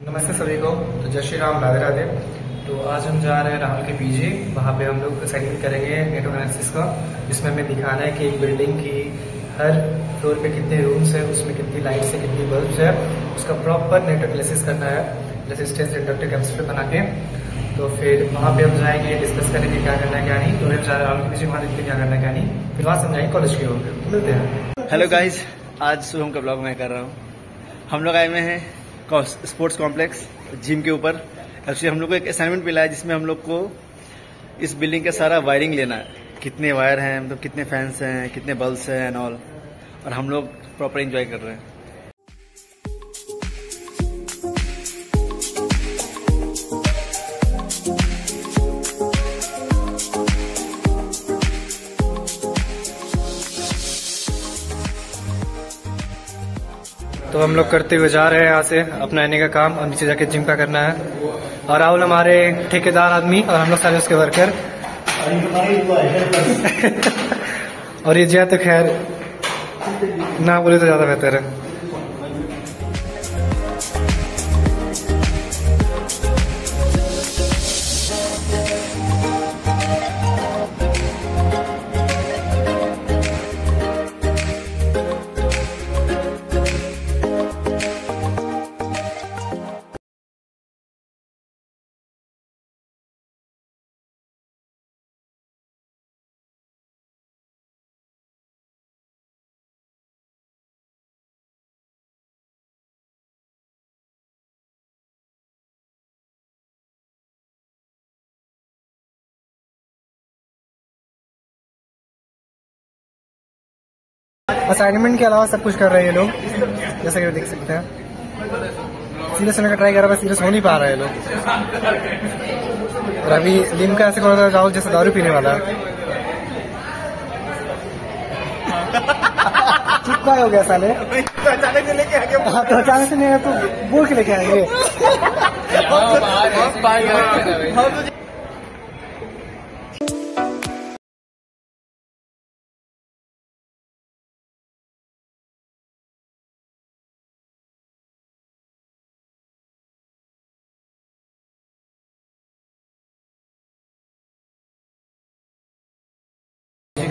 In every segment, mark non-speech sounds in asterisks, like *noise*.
नमस्ते सभी को। तो जय श्री राम, राधे राधे। तो आज हम जा रहे हैं राहुल के पीजी। वहाँ पे हम लोग असाइनमेंट करेंगे नेटवर्क एनालिसिस का, जिसमें हमें दिखाना है कि एक बिल्डिंग की हर फ्लोर पे कितने रूम्स है, उसमें कितनी लाइट्स है, कितनी बल्ब्स है। उसका प्रॉपर नेटवर्क एनालिसिस करना है। रेसिस्टेंस इंडक्टिव कैपेसिटर बना के। तो फिर वहाँ पे हम जाएँगे डिस्कस करेंगे क्या करना है, क्या नहीं। तो हम जा रहे हैं राहुल के पीजी, वहाँ देखते क्या करना है, क्या नहीं। फिर वहाँ समझाएँगे कॉलेज की मिलते हैं। हेलो गाइस आज शुभम का ब्लॉग मैं कर रहा हूँ। हम लोग आए हुए हैं स्पोर्ट्स कॉम्प्लेक्स, जिम के ऊपर। एक्चुअली हम लोग को एक असाइनमेंट मिला है जिसमें हम लोग को इस बिल्डिंग का सारा वायरिंग लेना है। कितने वायर हैं मतलब कितने फैंस हैं, कितने बल्ब्स हैं एंड ऑल और हम लोग प्रॉपर इंजॉय कर रहे हैं। तो हम लोग करते हुए जा रहे हैं यहाँ से अपना आने का काम और नीचे जाके जिम का करना है। और राहुल हमारे ठेकेदार आदमी और हम लोग सारे उसके वर्कर *laughs* और ये जय तो खैर, ना बोले तो ज़्यादा बेहतर है। असाइनमेंट के अलावा सब कुछ कर रहे हैं ये लोग। जैसा कि देख सकते हैं। सीरियस होने का ट्राई कर रहा है सीरियस हो नहीं पा रहा है लोग। और अभी दिन का ऐसे कर रहा राहुल जैसे दारू पीने वाला कितना हो गया साले? अचानक से लेके आ गया हाँ तो अचानक से नहीं तो बोल के लेके आएँगे।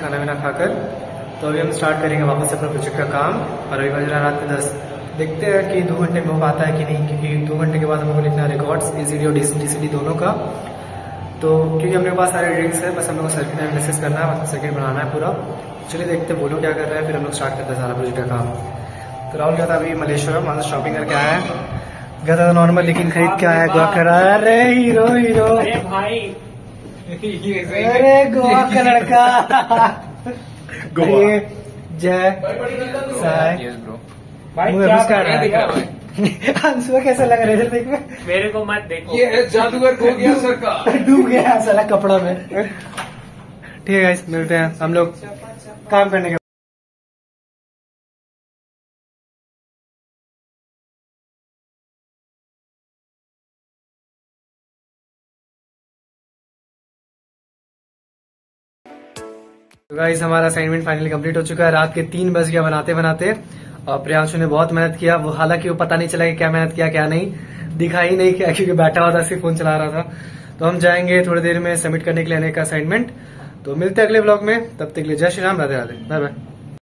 खाना वाना खाकर तो अभी हम स्टार्ट करेंगे वापस अपना प्रोजेक्ट का काम। और अभी बज रहा रात के दस। देखते हैं कि दो घंटे में हो पाता है कि नहीं क्योंकि दो घंटे के बाद हम लोग को लिखना रिकॉर्ड्स एसीडी और डीसीडी दोनों का। तो क्योंकि हम लोग के पास सारे ड्रिंक्स है बस हम लोग को सर्किट एनालिसिस करना है मतलब सर्किट बनाना है पूरा। चलिए देखते हैं वो क्या कर रहे हैं फिर हम लोग स्टार्ट करते हैं सारा प्रोजेक्ट का काम। तो राहुल क्या था अभी मलेश्वर वहाँ से शॉपिंग करके आया है। गया था नॉर्मल लेकिन खरीद के आया कर अरे हीरो हीरो। अरे गोवा का लड़का। गोवा। ये जय। साय। कैसा लग रहा है। अंशुआ कैसा लगा रिज़ल्ट देख में? मेरे को मत देखो। ये है जादूगर हो गया सरकार। डूब गया साला कपड़ा में। ठीक है मिलते हैं हम लोग। काम करने के तो हमारा असाइनमेंट फाइनली कंप्लीट हो चुका है। रात के तीन बज गया बनाते बनाते। और प्रियांशु ने बहुत मेहनत किया। वो हालाँकि वो पता नहीं चला कि क्या मेहनत किया, क्या नहीं। दिखा ही नहीं क्या क्योंकि बैठा हुआ था, सिर्फ़ फ़ोन चला रहा था। तो हम जाएँगे थोड़ी देर में सबमिट करने के लिए अनेक असाइनमेंट तो मिलते हैं अगले ब्लॉग में। तब तक के लिए जय श्री राम, राधे राधे। Bye bye